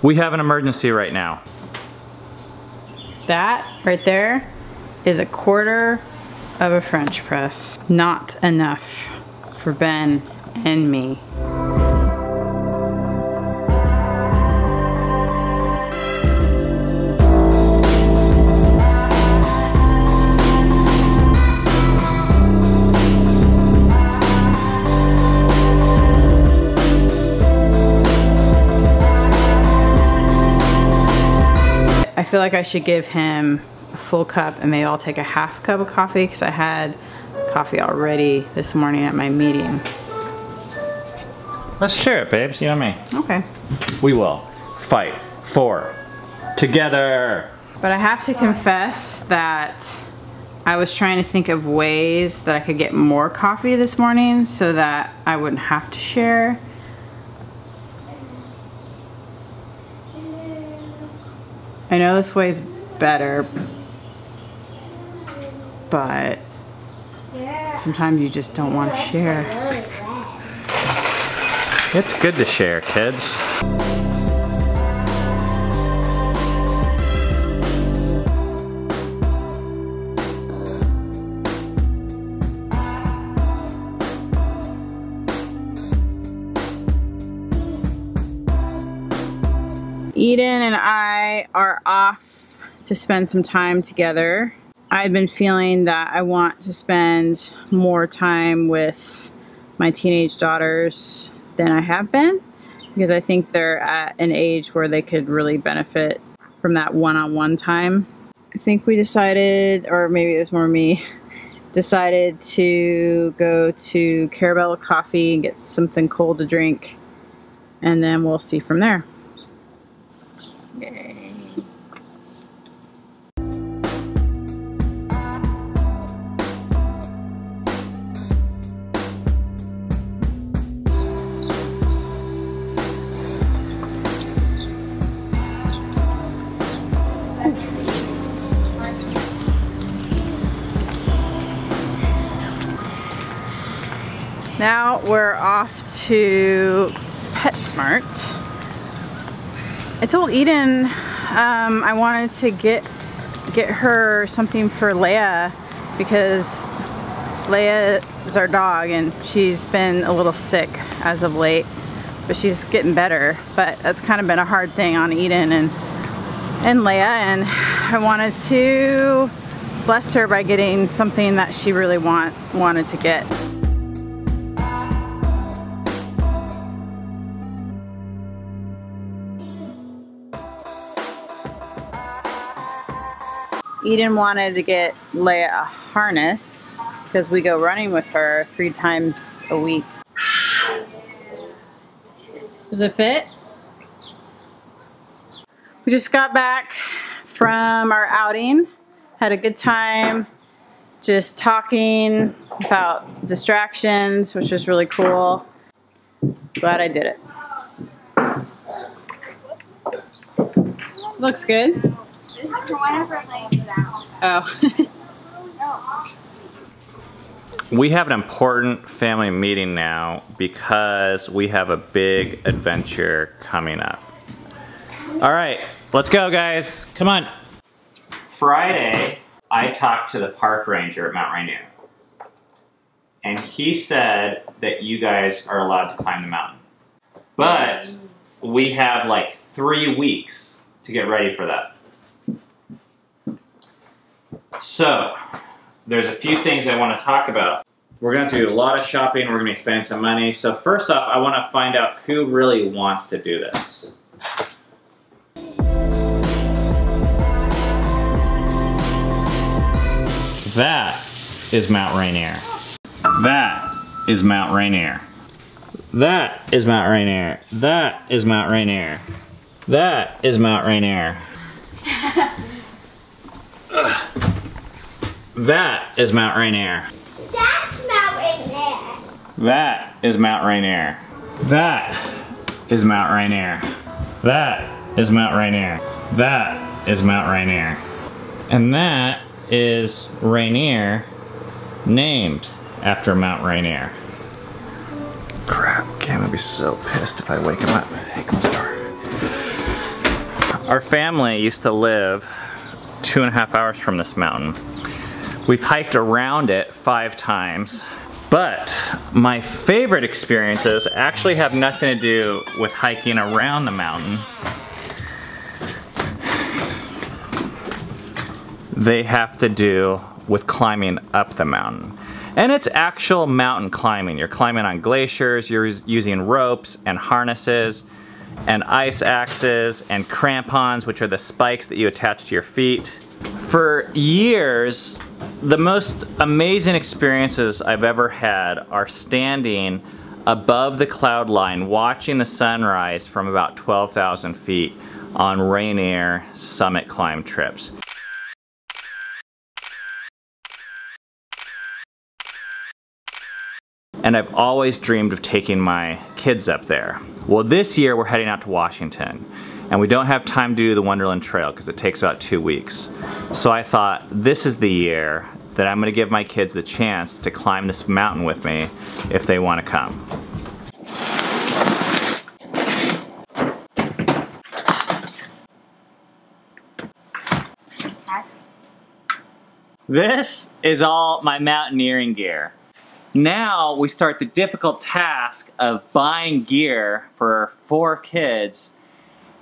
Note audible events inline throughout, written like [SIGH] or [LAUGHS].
We have an emergency right now. That right there is a quarter of a French press. Not enough for Ben and me. Feel like I should give him a full cup and maybe I'll take a half cup of coffee because I had coffee already this morning at my meeting. Let's share it, babes. You and me. Okay. We will fight for together. But I have to confess that I was trying to think of ways that I could get more coffee this morning so that I wouldn't have to share. I know this way is better, but sometimes you just don't want to share. It's good to share, kids. Eden and I are off to spend some time together. I've been feeling that I want to spend more time with my teenage daughters than I have been because I think they're at an age where they could really benefit from that one-on-one time. I think we decided, or maybe it was more me, [LAUGHS] decided to go to Carabello Coffee and get something cold to drink and then we'll see from there. Yay. Now we're off to PetSmart. I told Eden um, I wanted to get get her something for Leia because Leia is our dog and she's been a little sick as of late but she's getting better but that's kind of been a hard thing on Eden and and Leia and I wanted to bless her by getting something that she really want wanted to get. Eden wanted to get Leia a harness because we go running with her three times a week. Does it fit? We just got back from our outing. Had a good time just talking without distractions, which was really cool. Glad I did it. Looks good. Oh. [LAUGHS] We have an important family meeting now because we have a big adventure coming up. All right, let's go guys. Come on. Friday, I talked to the park ranger at Mount Rainier. And he said that you guys are allowed to climb the mountain. But we have like three weeks to get ready for that. So, there's a few things I want to talk about. We're going to do a lot of shopping, we're going to be spending some money. So first off, I want to find out who really wants to do this. That is Mount Rainier. That is Mount Rainier. That is Mount Rainier. That is Mount Rainier. That is Mount Rainier. [LAUGHS] That is Mount Rainier. That's Mount Rainier. That is Mount Rainier. That is Mount Rainier. That is Mount Rainier. That is Mount Rainier. And that is Rainier named after Mount Rainier. Crap, Cam would be so pissed if I wake him up. Hey, close the door. Our family used to live two and a half hours from this mountain. We've hiked around it five times, but my favorite experiences actually have nothing to do with hiking around the mountain. They have to do with climbing up the mountain. And it's actual mountain climbing. You're climbing on glaciers, you're using ropes and harnesses and ice axes and crampons, which are the spikes that you attach to your feet. For years, the most amazing experiences I've ever had are standing above the cloud line watching the sunrise from about 12,000 feet on Rainier summit climb trips. and I've always dreamed of taking my kids up there. Well, this year we're heading out to Washington, and we don't have time to do the Wonderland Trail because it takes about two weeks. So I thought this is the year that I'm gonna give my kids the chance to climb this mountain with me if they wanna come. This is all my mountaineering gear. Now we start the difficult task of buying gear for four kids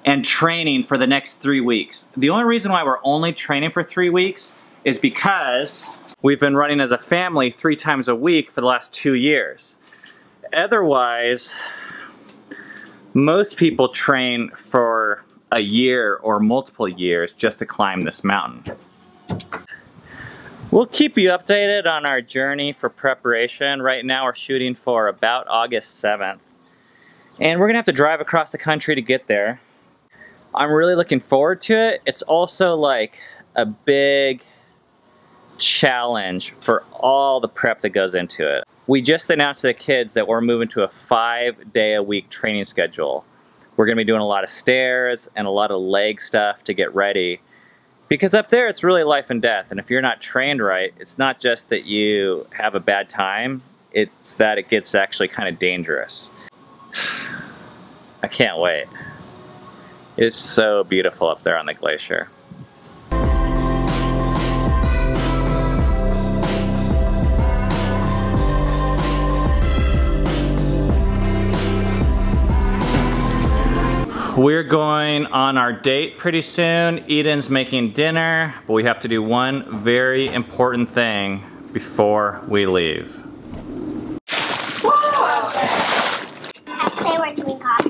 and training for the next three weeks. The only reason why we're only training for three weeks is because we've been running as a family three times a week for the last two years. Otherwise, most people train for a year or multiple years just to climb this mountain. We'll keep you updated on our journey for preparation. Right now we're shooting for about August 7th. And we're gonna have to drive across the country to get there. I'm really looking forward to it. It's also like a big challenge for all the prep that goes into it. We just announced to the kids that we're moving to a five day a week training schedule. We're gonna be doing a lot of stairs and a lot of leg stuff to get ready. Because up there, it's really life and death. And if you're not trained right, it's not just that you have a bad time, it's that it gets actually kind of dangerous. [SIGHS] I can't wait. It's so beautiful up there on the glacier. We're going on our date pretty soon. Eden's making dinner, but we have to do one very important thing before we leave. Whoa. Say we're doing coffee.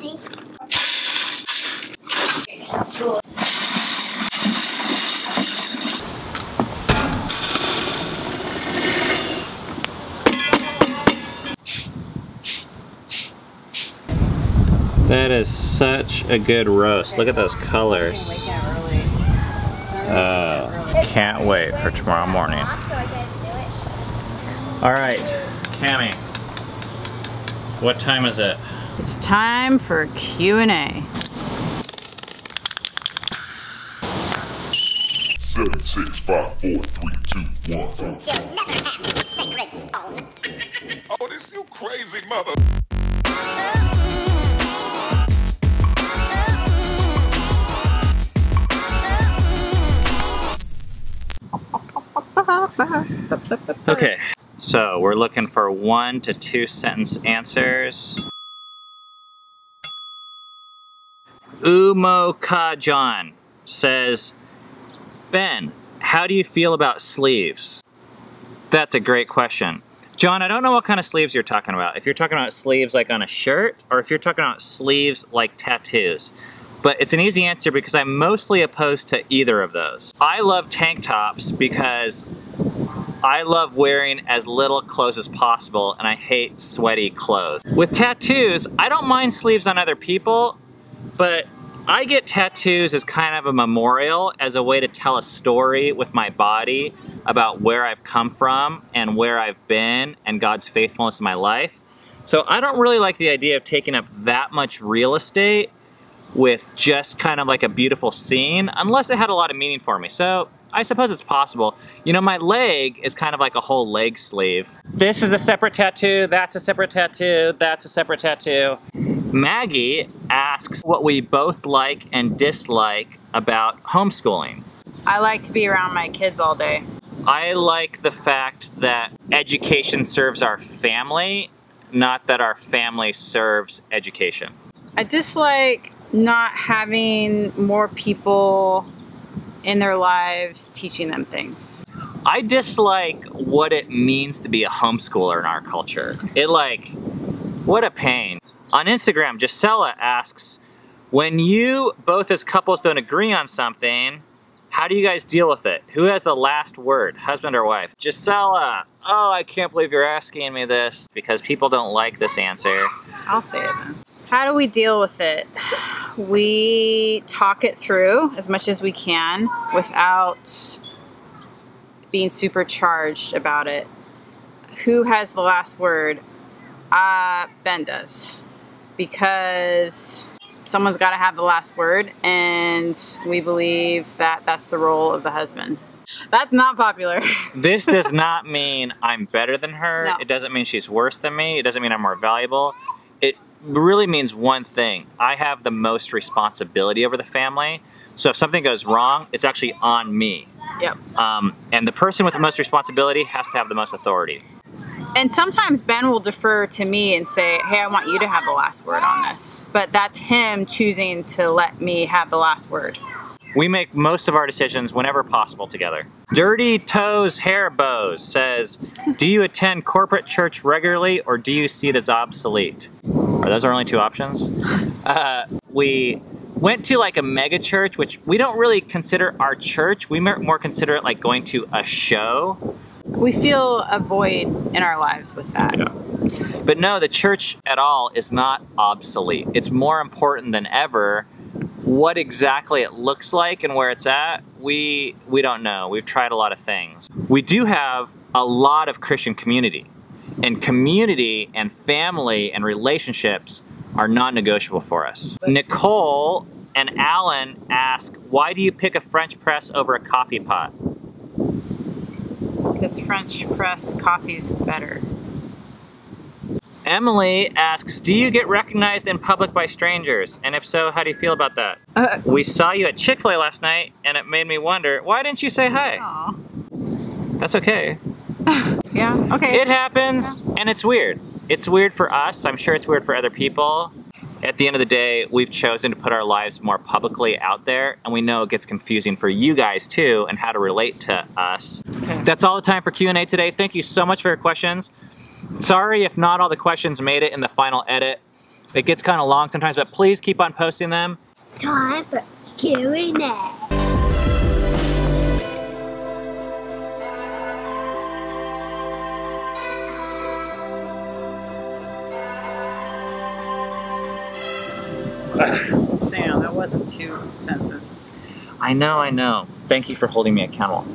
That is such a good roast. Look at those colors. Oh, can't wait for tomorrow morning. All right, Kami, what time is it? It's time for Q&A. Seven, six, five, four, three, two, one. You'll never have the sacred stone. [LAUGHS] Oh, this you crazy mother. [LAUGHS] Okay, so we're looking for one to two sentence answers. Umo Kajan says, Ben, how do you feel about sleeves? That's a great question. John, I don't know what kind of sleeves you're talking about. If you're talking about sleeves like on a shirt, or if you're talking about sleeves like tattoos. But it's an easy answer because I'm mostly opposed to either of those. I love tank tops because I love wearing as little clothes as possible and I hate sweaty clothes. With tattoos, I don't mind sleeves on other people, but I get tattoos as kind of a memorial, as a way to tell a story with my body about where I've come from and where I've been and God's faithfulness in my life. So I don't really like the idea of taking up that much real estate with just kind of like a beautiful scene, unless it had a lot of meaning for me. So I suppose it's possible. You know, my leg is kind of like a whole leg sleeve. This is a separate tattoo, that's a separate tattoo, that's a separate tattoo. Maggie asks what we both like and dislike about homeschooling. I like to be around my kids all day. I like the fact that education serves our family, not that our family serves education. I dislike not having more people in their lives teaching them things. I dislike what it means to be a homeschooler in our culture. It like, what a pain. On Instagram, Gisela asks, when you both as couples don't agree on something, how do you guys deal with it? Who has the last word, husband or wife? Gisela, oh, I can't believe you're asking me this because people don't like this answer. I'll say it then. How do we deal with it? We talk it through as much as we can without being supercharged about it. Who has the last word? Uh, Ben does. Because someone's got to have the last word, and we believe that that's the role of the husband. That's not popular. [LAUGHS] This does not mean I'm better than her. No. It doesn't mean she's worse than me. It doesn't mean I'm more valuable. Really means one thing. I have the most responsibility over the family. So if something goes wrong, it's actually on me. yep. Um, and the person with the most responsibility has to have the most authority. And sometimes Ben will defer to me and say, hey, I want you to have the last word on this. But that's him choosing to let me have the last word. We make most of our decisions whenever possible together. Dirty Toes Hair Bows says, Do you attend corporate church regularly or do you see it as obsolete? Are those our only two options? Uh, we went to like a mega church, which we don't really consider our church. We more consider it like going to a show. We feel a void in our lives with that. But no, the church at all is not obsolete. It's more important than ever. What exactly it looks like and where it's at, we we don't know. We've tried a lot of things. We do have a lot of Christian community. And community and family and relationships are non-negotiable for us. Nicole and Alan ask, why do you pick a French press over a coffee pot? Because French press coffee's better. Emily asks, do you get recognized in public by strangers? And if so, how do you feel about that? Uh, We saw you at Chick-fil-A last night, and it made me wonder, why didn't you say hi? aw. That's okay. [LAUGHS] Yeah, okay. It happens, and it's weird. It's weird for us. I'm sure it's weird for other people. At the end of the day, we've chosen to put our lives more publicly out there, and we know it gets confusing for you guys too, and how to relate to us. Okay. That's all the time for Q&A today. Thank you so much for your questions. Sorry if not all the questions made it in the final edit. It gets kind of long sometimes, but please keep on posting them. Time for Q&A. Sam, that wasn't two sentences. I know, I know. Thank you for holding me accountable.